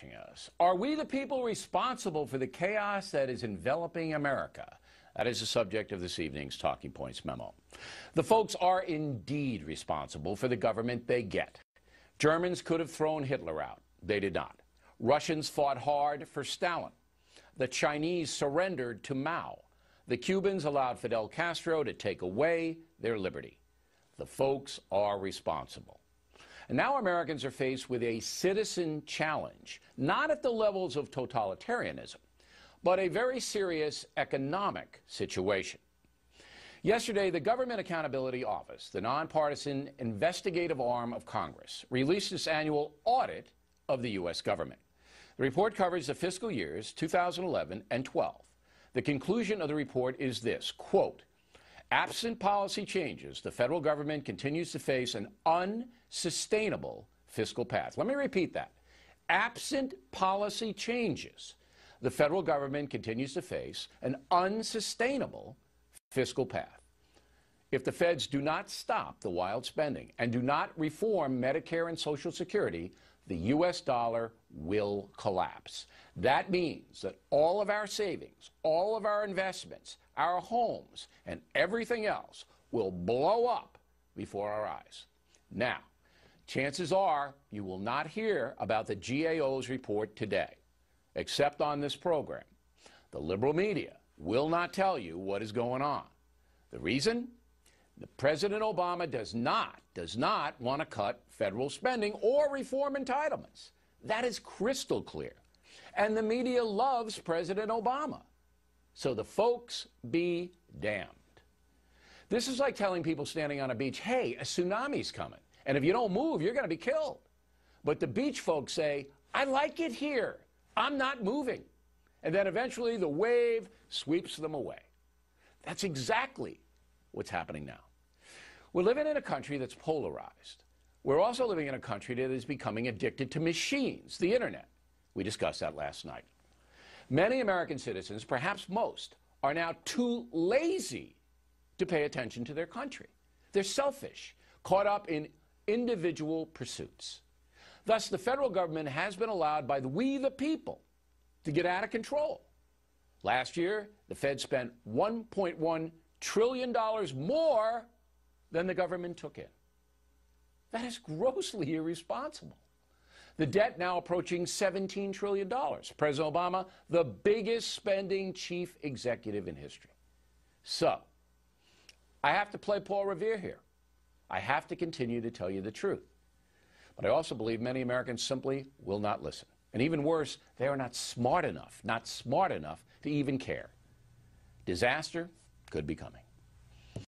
watching us. Are we the people responsible for the chaos that is enveloping America? That is the subject of this evening's Talking Points memo. The folks are indeed responsible for the government they get. Germans could have thrown Hitler out. They did not. Russians fought hard for Stalin. The Chinese surrendered to Mao. The Cubans allowed Fidel Castro to take away their liberty. The folks are responsible. And now Americans are faced with a citizen challenge, not at the levels of totalitarianism, but a very serious economic situation. Yesterday, the Government Accountability Office, the nonpartisan investigative arm of Congress, released its annual audit of the U.S. government. The report covers the fiscal years 2011 and 12. The conclusion of the report is this, quote, absent policy changes, the federal government continues to face an unsustainable fiscal path. Let me repeat that. Absent policy changes, the federal government continues to face an unsustainable fiscal path. If the feds do not stop the wild spending and do not reform Medicare and Social Security, the U.S. dollar will collapse. That means that all of our savings, all of our investments, our homes, and everything else will blow up before our eyes. Now, chances are you will not hear about the GAO's report today, except on this program. The liberal media will not tell you what is going on. The reason? President Obama does not, does not want to cut federal spending or reform entitlements. That is crystal clear. And the media loves President Obama. So the folks be damned. This is like telling people standing on a beach, hey, a tsunami's coming. And if you don't move, you're going to be killed. But the beach folks say, I like it here. I'm not moving. And then eventually the wave sweeps them away. That's exactly what's happening now. We're living in a country that's polarized. We're also living in a country that is becoming addicted to machines, the internet. We discussed that last night. Many American citizens, perhaps most, are now too lazy to pay attention to their country. They're selfish, caught up in individual pursuits. Thus, the federal government has been allowed by the we the people to get out of control. Last year, the Fed spent $1.1 trillion more than the government took in. That is grossly irresponsible. The debt now approaching $17 trillion. President Obama, the biggest spending chief executive in history. So, I have to play Paul Revere here. I have to continue to tell you the truth. But I also believe many Americans simply will not listen. And even worse, they are not smart enough, not smart enough to even care. Disaster could be coming.